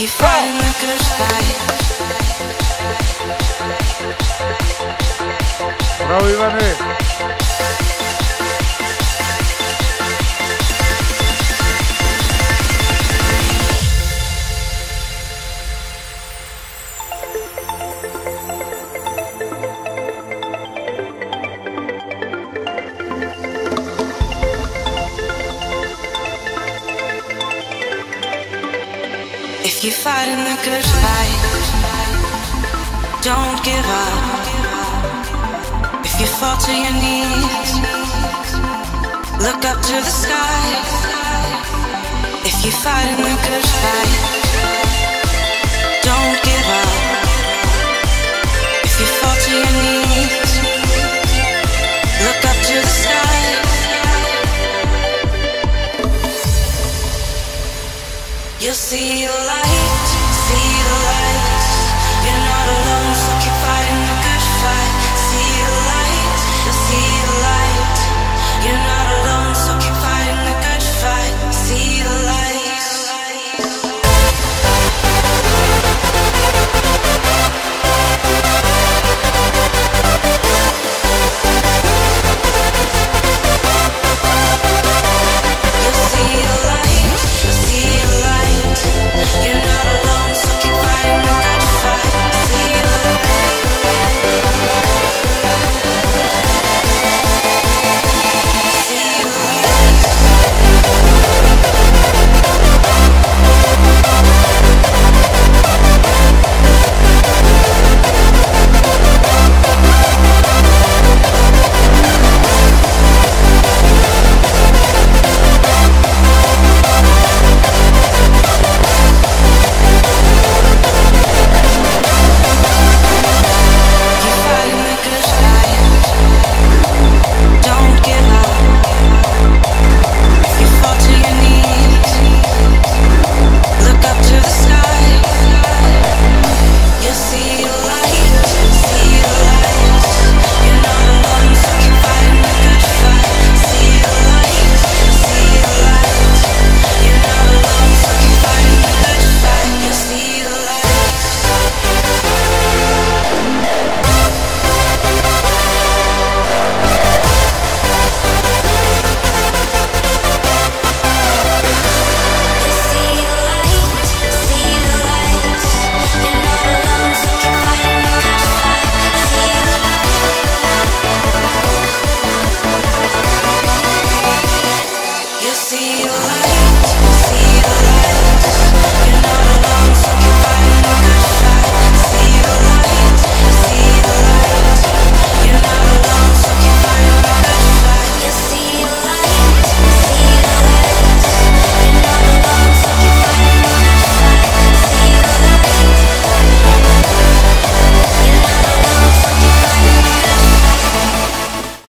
keep fighting the good fight. Bravo, Ivane. If you're fighting the good fight, don't give up. If you fall to your knees, look up to the sky. If you're fighting the good fight. You'll see your light. feel like